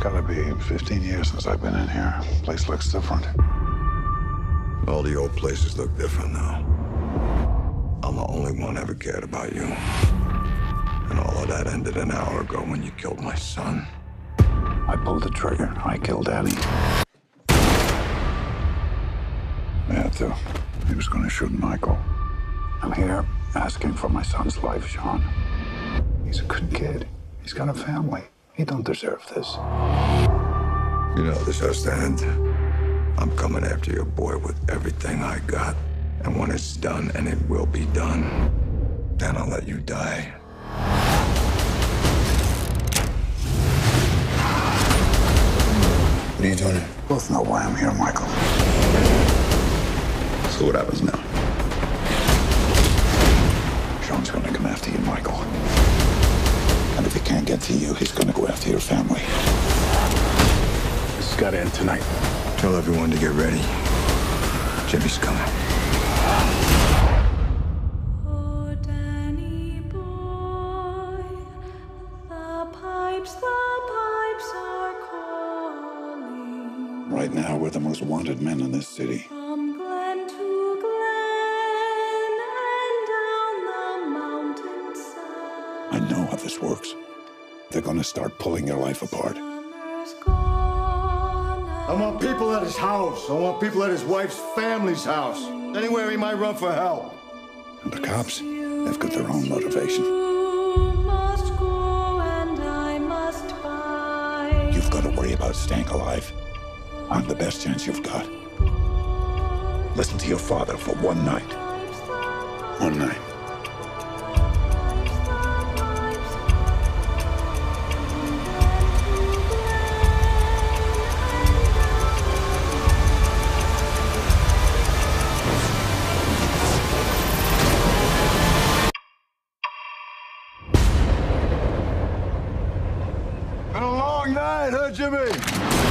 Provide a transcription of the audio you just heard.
gotta be 15 years since I've been in here. Place looks different. All the old places look different now. I'm the only one ever cared about you. And all of that ended an hour ago when you killed my son. I pulled the trigger. I killed Danny. I had to. He was gonna shoot Michael. I'm here asking for my son's life, Shawn. He's a good kid. He's got a family. He don't deserve this. You know this has to end. I'm coming after your boy with everything I got. And when it's done, and it will be done, then I'll let you die. What are you doing here? Both know why I'm here, Michael. So what happens now? Shawn's gonna come after you, Michael. And if he can't get to you, he's gonna go after your family. This has got to end tonight. Tell everyone to get ready. Jimmy's coming. Oh, Danny boy, the pipes, the pipes. Right now, we're the most wanted men in this city. From glen to glen and down the mountainside. I know how this works. They're gonna start pulling your life apart. I want people at his house. I want people at his wife's family's house. Anywhere he might run for help. And the cops, they've got their own motivation. You must go and I must buy. You've got to worry about staying alive. I'm the best chance you've got. Listen to your father for one night. One night. Long night, huh, Jimmy?